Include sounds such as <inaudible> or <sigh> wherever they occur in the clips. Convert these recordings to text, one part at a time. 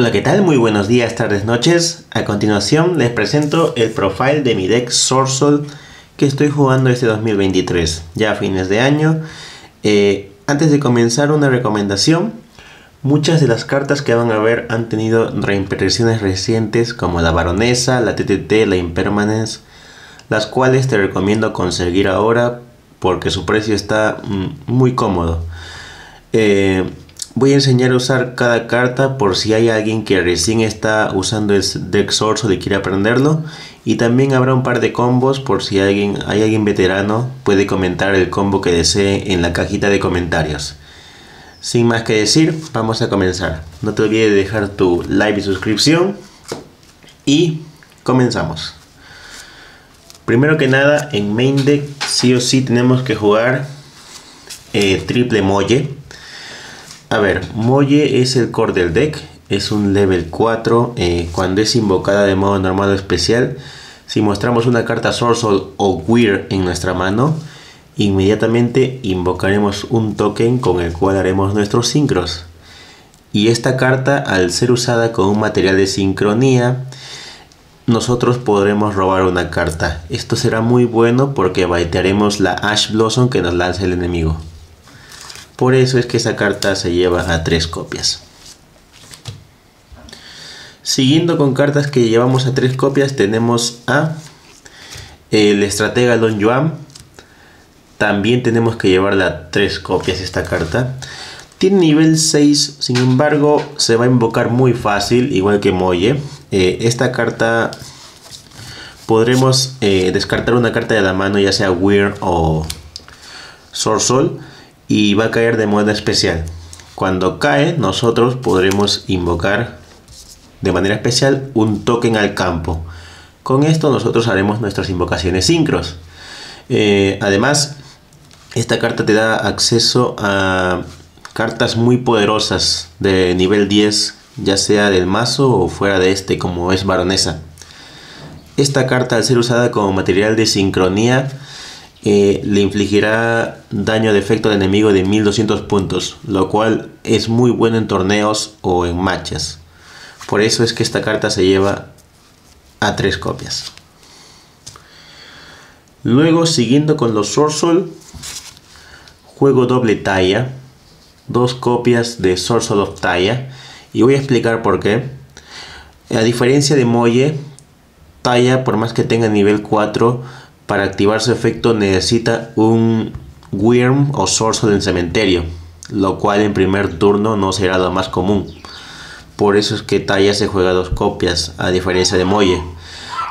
Hola, ¿qué tal? Muy buenos días, tardes, noches. A continuación les presento el profile de mi deck Soul que estoy jugando este 2023, ya a fines de año. Eh, antes de comenzar una recomendación, muchas de las cartas que van a ver han tenido reimpresiones recientes como la Baronesa, la TTT, la Impermanence, las cuales te recomiendo conseguir ahora porque su precio está mm, muy cómodo. Eh, Voy a enseñar a usar cada carta por si hay alguien que recién está usando el deck source o quiere aprenderlo. Y también habrá un par de combos por si alguien, hay alguien veterano puede comentar el combo que desee en la cajita de comentarios. Sin más que decir, vamos a comenzar. No te olvides de dejar tu like y suscripción. Y comenzamos. Primero que nada, en main deck sí o sí tenemos que jugar eh, triple molle a ver, Molle es el core del deck, es un level 4 eh, cuando es invocada de modo normal o especial. Si mostramos una carta Source o Weird en nuestra mano, inmediatamente invocaremos un token con el cual haremos nuestros sincros. Y esta carta, al ser usada con un material de sincronía, nosotros podremos robar una carta. Esto será muy bueno porque baitearemos la Ash Blossom que nos lanza el enemigo. Por eso es que esa carta se lleva a tres copias. Siguiendo con cartas que llevamos a tres copias, tenemos a el estratega Don Yuan. También tenemos que llevarla a tres copias esta carta. Tiene nivel 6, sin embargo, se va a invocar muy fácil, igual que Moye. Eh, esta carta podremos eh, descartar una carta de la mano, ya sea Weird o Sorsol y va a caer de modo especial. Cuando cae, nosotros podremos invocar de manera especial un token al campo. Con esto nosotros haremos nuestras invocaciones sincros. Eh, además, esta carta te da acceso a cartas muy poderosas de nivel 10, ya sea del mazo o fuera de este, como es Baronesa. Esta carta, al ser usada como material de sincronía, eh, le infligirá daño de efecto al enemigo de 1200 puntos, lo cual es muy bueno en torneos o en matches. Por eso es que esta carta se lleva a tres copias. Luego, siguiendo con los Soul, juego doble talla, dos copias de Soul of Talla, y voy a explicar por qué. A diferencia de Molle, Talla, por más que tenga nivel 4, para activar su efecto necesita un Wyrm o Sorcerer en cementerio, lo cual en primer turno no será lo más común. Por eso es que Taya se juega dos copias, a diferencia de Molle.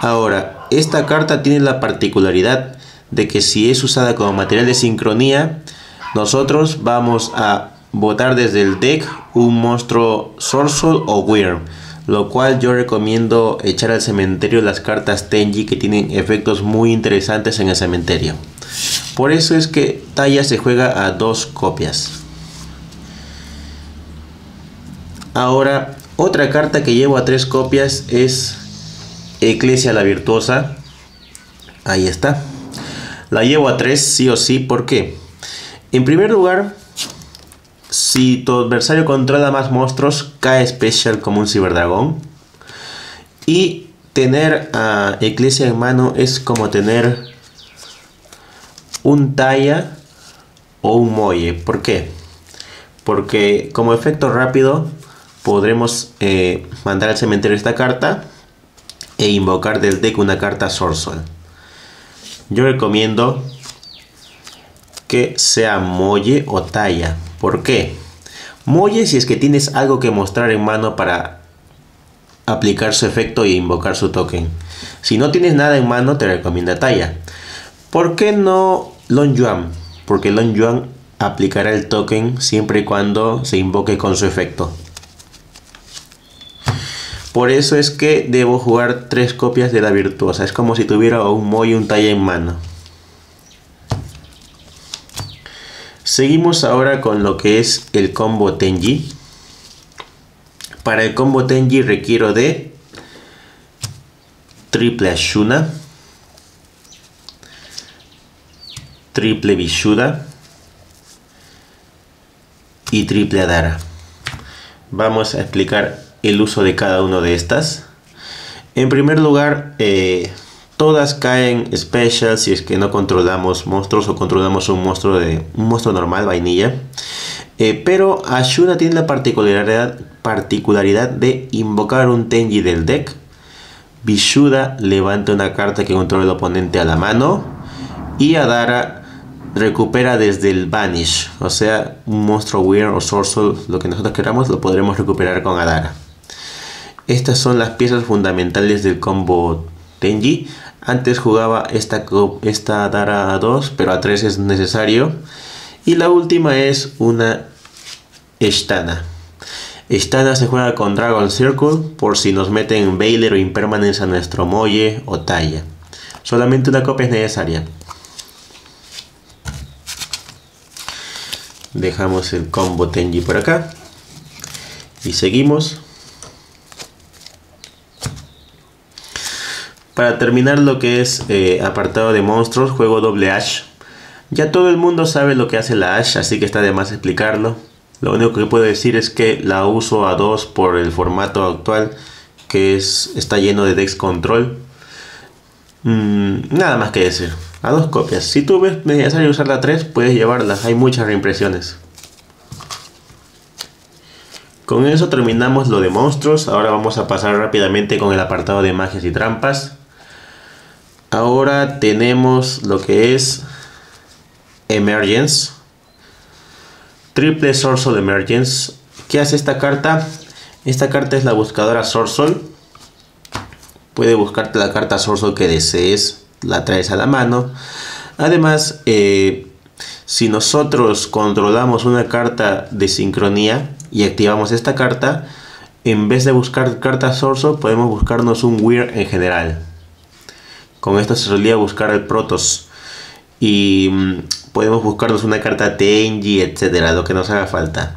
Ahora, esta carta tiene la particularidad de que si es usada como material de sincronía, nosotros vamos a botar desde el deck un monstruo Sorcerer o Wyrm lo cual yo recomiendo echar al cementerio las cartas Tenji que tienen efectos muy interesantes en el cementerio. Por eso es que Taya se juega a dos copias. Ahora, otra carta que llevo a tres copias es Eclesia la Virtuosa. Ahí está. La llevo a tres sí o sí, ¿por qué? En primer lugar, si tu adversario controla más monstruos, cae Special como un ciberdragón. Y tener a Eclesia en mano es como tener un Taya o un Moye. ¿Por qué? Porque como efecto rápido podremos eh, mandar al cementerio esta carta e invocar del deck una carta Sorcerer. Yo recomiendo que sea Molle o Talla. ¿Por qué? Molle si es que tienes algo que mostrar en mano para aplicar su efecto e invocar su token. Si no tienes nada en mano, te recomienda Talla. ¿Por qué no Long Yuan? Porque Long Yuan aplicará el token siempre y cuando se invoque con su efecto. Por eso es que debo jugar tres copias de la virtuosa. Es como si tuviera un Molle y un Talla en mano. Seguimos ahora con lo que es el combo Tenji. Para el combo Tenji requiero de triple Ashuna, triple Vishuda y triple Adara. Vamos a explicar el uso de cada una de estas. En primer lugar, eh, todas caen special si es que no controlamos monstruos o controlamos un monstruo de un monstruo normal vainilla. Eh, pero Ashuna tiene la particularidad, particularidad de invocar un Tenji del deck. Bishuda levanta una carta que controla el oponente a la mano. Y Adara recupera desde el Vanish. O sea, un monstruo Weird o Sorcerer, lo que nosotros queramos, lo podremos recuperar con Adara. Estas son las piezas fundamentales del combo Tenji. Antes jugaba esta, esta Dara a 2, pero a 3 es necesario. Y la última es una Estana. Estana se juega con Dragon Circle por si nos meten Baylor o Impermanence a nuestro Molle o Talla. Solamente una copia es necesaria. Dejamos el combo Tenji por acá. Y seguimos. Para terminar lo que es eh, apartado de monstruos, juego doble Ash. Ya todo el mundo sabe lo que hace la Ash, así que está de más explicarlo. Lo único que puedo decir es que la uso a 2 por el formato actual, que es, está lleno de Dex Control. Mm, nada más que decir. A dos copias. Si tú ves necesario usar la 3, puedes llevarla. Hay muchas reimpresiones. Con eso terminamos lo de monstruos. Ahora vamos a pasar rápidamente con el apartado de magias y trampas. Ahora tenemos lo que es Emergence. Triple Soul Emergence. ¿Qué hace esta carta? Esta carta es la buscadora Soul. Puede buscarte la carta Soul que desees. La traes a la mano. Además, eh, si nosotros controlamos una carta de sincronía y activamos esta carta, en vez de buscar cartas Soul, podemos buscarnos un Weird en general. Con esto se solía buscar el Protos. Y mm, podemos buscarnos una carta Tenji, etcétera, lo que nos haga falta.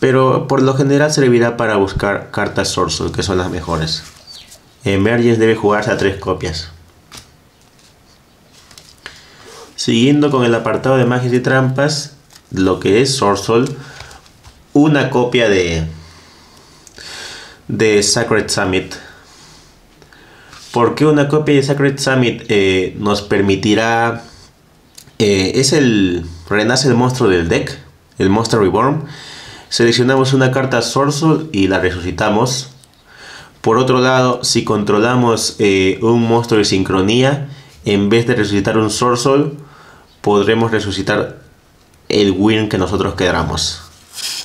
Pero por lo general servirá para buscar cartas Sorcerer, que son las mejores. Emergence debe jugarse a tres copias. Siguiendo con el apartado de magias y trampas, lo que es Sorcerer, una copia de, de Sacred Summit porque una copia de Sacred Summit eh, nos permitirá... Eh, es el... Renace el monstruo del deck, el Monster Reborn. Seleccionamos una carta Sorcerer y la resucitamos. Por otro lado, si controlamos eh, un monstruo de sincronía, en vez de resucitar un Sorcerer, podremos resucitar el Win que nosotros queramos.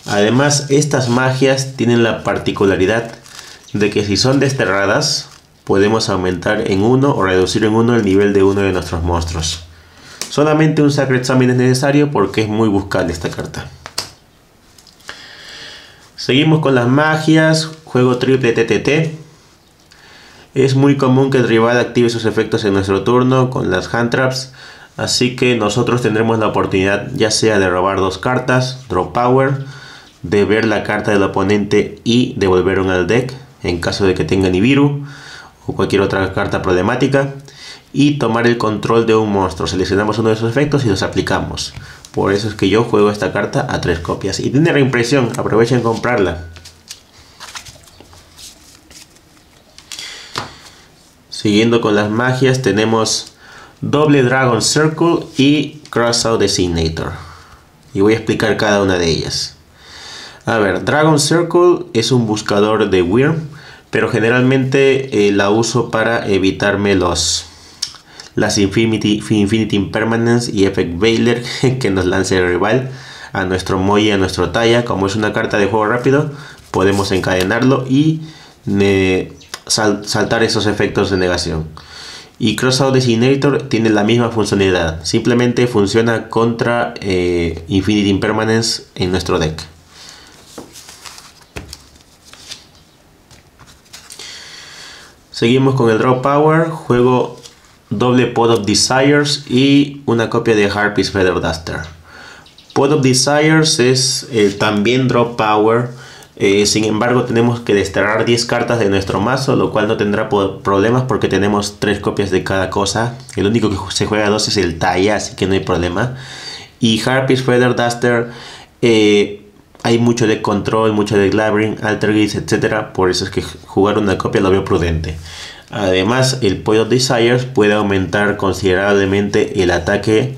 Además, estas magias tienen la particularidad de que si son desterradas, podemos aumentar en 1 o reducir en 1 el nivel de uno de nuestros monstruos. Solamente un Sacred Summon es necesario porque es muy buscable esta carta. Seguimos con las magias, juego triple TTT. Es muy común que el rival active sus efectos en nuestro turno con las hand traps, así que nosotros tendremos la oportunidad ya sea de robar dos cartas, draw power, de ver la carta del oponente y devolver una al deck en caso de que tenga Nibiru o cualquier otra carta problemática y tomar el control de un monstruo. Seleccionamos uno de esos efectos y los aplicamos. Por eso es que yo juego esta carta a tres copias. Y tiene reimpresión, aprovechen comprarla. Siguiendo con las magias tenemos doble Dragon Circle y Crossout Designator. Y voy a explicar cada una de ellas. A ver, Dragon Circle es un buscador de Wyrm pero generalmente eh, la uso para evitarme los las Infinity, Infinity Impermanence y Effect Veiler <laughs> que nos lance el rival a nuestro Moy a nuestro Talla. Como es una carta de juego rápido, podemos encadenarlo y saltar esos efectos de negación. Y Crossout Designator tiene la misma funcionalidad, simplemente funciona contra eh, Infinity Impermanence en nuestro deck. Seguimos con el Draw Power, juego doble Pod of Desires y una copia de Harpy's Feather Duster. Pod of Desires es eh, también Draw Power, eh, sin embargo tenemos que desterrar 10 cartas de nuestro mazo, lo cual no tendrá problemas porque tenemos 3 copias de cada cosa. El único que se juega 2 es el Taya, así que no hay problema. Y Harpy's Feather Duster... Eh, hay mucho de control, mucho de Labyrinth, Altergeist, etc. Por eso es que jugar una copia lo veo prudente. Además, el Point of Desires puede aumentar considerablemente el ataque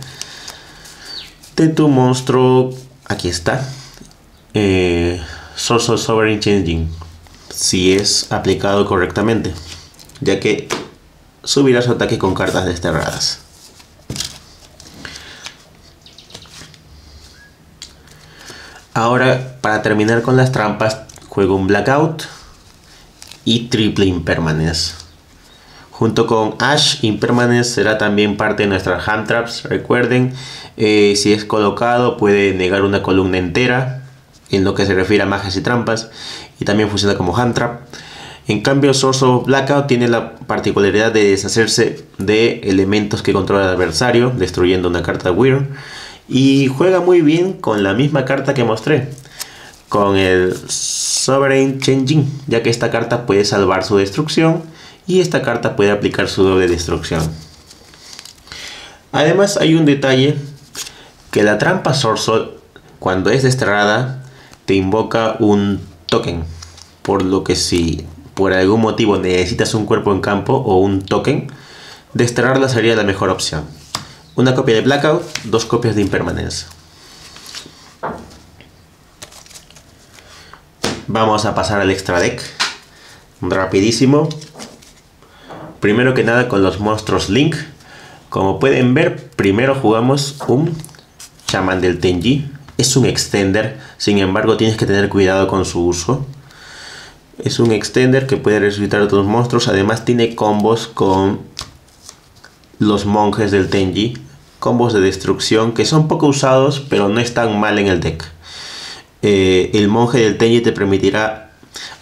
de tu monstruo. Aquí está. Eh, Source of Sovereign Changing. Si es aplicado correctamente. Ya que subirá su ataque con cartas desterradas. Ahora, para terminar con las trampas, juego un Blackout y Triple Impermanence. Junto con Ash, Impermanence será también parte de nuestras hand traps. Recuerden, eh, si es colocado puede negar una columna entera en lo que se refiere a magias y trampas y también funciona como hand trap. En cambio, Source of Blackout tiene la particularidad de deshacerse de elementos que controla el adversario, destruyendo una carta Weird y juega muy bien con la misma carta que mostré. Con el Sovereign Changing. Ya que esta carta puede salvar su destrucción. Y esta carta puede aplicar su doble destrucción. Además hay un detalle. Que la trampa Sorcerer. Cuando es desterrada. Te invoca un token. Por lo que si por algún motivo necesitas un cuerpo en campo o un token. Desterrarla sería la mejor opción. Una copia de Blackout, dos copias de Impermanence. Vamos a pasar al extra deck. Rapidísimo. Primero que nada con los monstruos Link. Como pueden ver, primero jugamos un Shaman del Tenji. Es un extender, sin embargo tienes que tener cuidado con su uso. Es un extender que puede resucitar a tus monstruos. Además tiene combos con los monjes del Tenji, combos de destrucción que son poco usados pero no están mal en el deck. Eh, el monje del Tenji te permitirá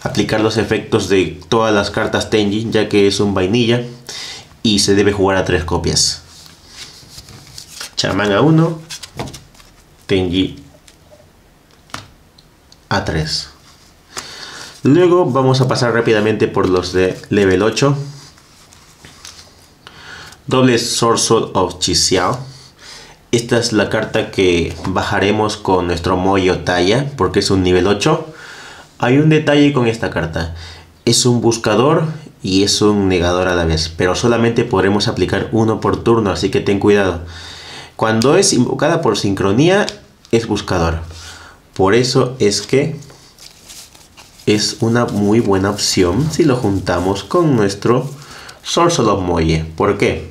aplicar los efectos de todas las cartas Tenji ya que es un vainilla y se debe jugar a tres copias. Chamán a 1, Tenji a 3. Luego vamos a pasar rápidamente por los de level 8 Doble Sorcerer of Chixiao. Esta es la carta que bajaremos con nuestro Moyo Talla, porque es un nivel 8. Hay un detalle con esta carta. Es un buscador y es un negador a la vez, pero solamente podremos aplicar uno por turno, así que ten cuidado. Cuando es invocada por sincronía, es buscador. Por eso es que es una muy buena opción si lo juntamos con nuestro Sorcerer of Moye. ¿Por qué?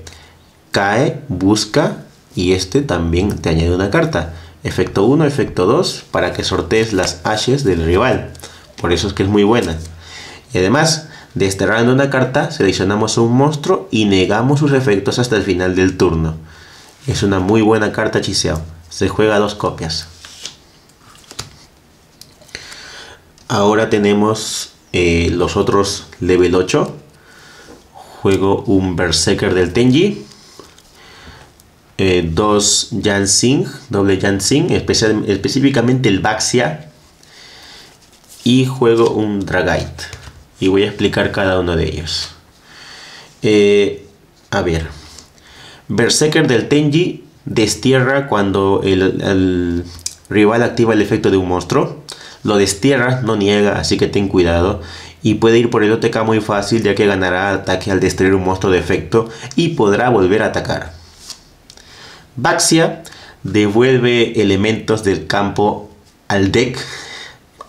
Cae, busca y este también te añade una carta. Efecto 1, efecto 2 para que sortees las ashes del rival. Por eso es que es muy buena. Y además, desterrando una carta, seleccionamos un monstruo y negamos sus efectos hasta el final del turno. Es una muy buena carta chiseo. Se juega dos copias. Ahora tenemos eh, los otros level 8. Juego un Berserker del Tenji eh, dos Jansing, doble Jansing, especial, específicamente el Baxia. Y juego un Dragite. Y voy a explicar cada uno de ellos. Eh, a ver. Berserker del Tenji destierra cuando el, el, rival activa el efecto de un monstruo. Lo destierra, no niega, así que ten cuidado. Y puede ir por el OTK muy fácil ya que ganará ataque al destruir un monstruo de efecto y podrá volver a atacar. Baxia devuelve elementos del campo al deck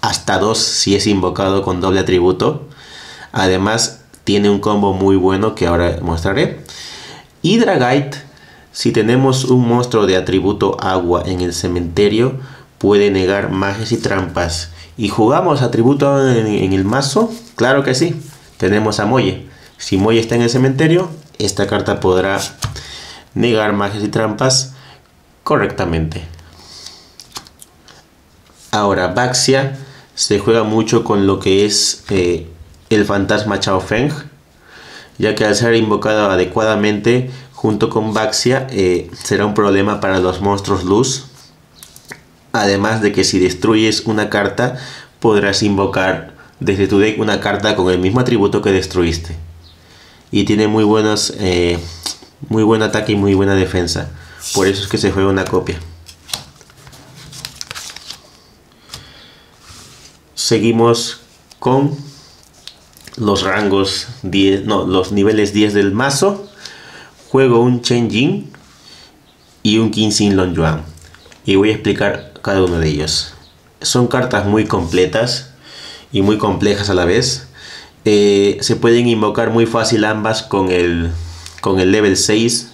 hasta dos si es invocado con doble atributo. Además tiene un combo muy bueno que ahora mostraré. Y si tenemos un monstruo de atributo agua en el cementerio, puede negar magias y trampas. ¿Y jugamos atributo en, en el mazo? Claro que sí. Tenemos a Moye. Si Moye está en el cementerio, esta carta podrá negar magias y trampas correctamente. Ahora, Baxia se juega mucho con lo que es eh, el fantasma Chao Feng, ya que al ser invocado adecuadamente junto con Baxia eh, será un problema para los monstruos luz. Además de que si destruyes una carta podrás invocar desde tu deck una carta con el mismo atributo que destruiste. Y tiene muy buenos eh, muy buen ataque y muy buena defensa. Por eso es que se juega una copia. seguimos con los rangos 10, no, los niveles 10 del mazo. Juego un Chen Jin y un Qinxin Long Yuan. Y voy a explicar cada uno de ellos. Son cartas muy completas y muy complejas a la vez. Eh, se pueden invocar muy fácil ambas con el, con el level 6.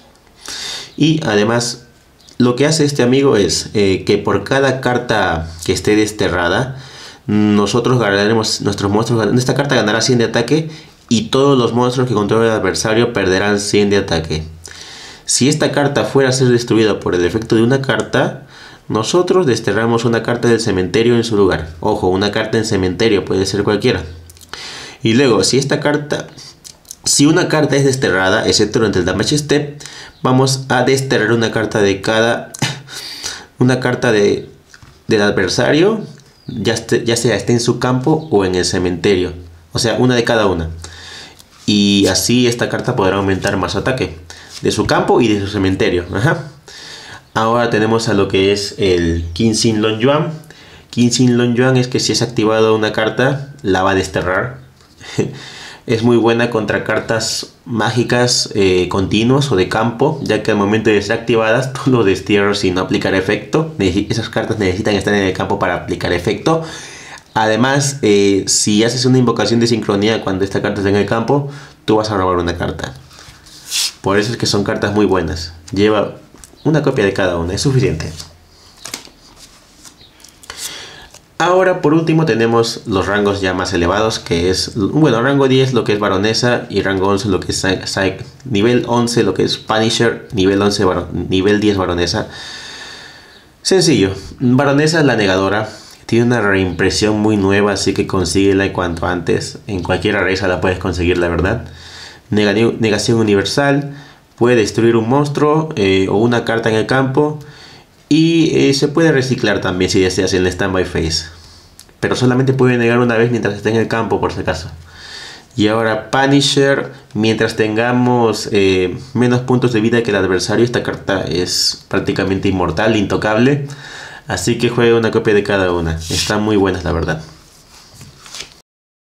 Y además lo que hace este amigo es eh, que por cada carta que esté desterrada, nosotros ganaremos nuestros monstruos. Esta carta ganará 100 de ataque y todos los monstruos que controla el adversario perderán 100 de ataque. Si esta carta fuera a ser destruida por el efecto de una carta, nosotros desterramos una carta del cementerio en su lugar. Ojo, una carta en cementerio puede ser cualquiera. Y luego, si esta carta, si una carta es desterrada, excepto durante el damage step, vamos a desterrar una carta de cada, <laughs> una carta de, del adversario, ya, sea esté en su campo o en el cementerio. O sea, una de cada una. Y así esta carta podrá aumentar más ataque de su campo y de su cementerio. Ahora tenemos a lo que es el Qinxin Long Yuan. Qinxin Long Yuan es que si es activado una carta, la va a desterrar. <laughs> es muy buena contra cartas mágicas eh, continuos o de campo, ya que al momento de ser activadas <laughs> tú lo destierras sin no aplicar efecto. Esas cartas necesitan estar en el campo para aplicar efecto. Además, eh, si haces una invocación de sincronía cuando esta carta está en el campo, tú vas a robar una carta. Por eso es que son cartas muy buenas. Lleva una copia de cada una, es suficiente. Ahora por último tenemos los rangos ya más elevados que es, bueno, rango 10 lo que es baronesa y rango 11 lo que es nivel 11 lo que es Punisher, nivel 11 nivel 10 baronesa. Sencillo, baronesa es la negadora, tiene una reimpresión muy nueva así que consíguela en cuanto antes, en cualquier rareza la puedes conseguir la verdad. Negación universal, puede destruir un monstruo eh, o una carta en el campo y eh, se puede reciclar también si deseas en el standby phase. Pero solamente puede negar una vez mientras esté en el campo por si acaso. Y ahora Punisher, mientras tengamos eh, menos puntos de vida que el adversario, esta carta es prácticamente inmortal, intocable. Así que juega una copia de cada una. Están muy buenas la verdad.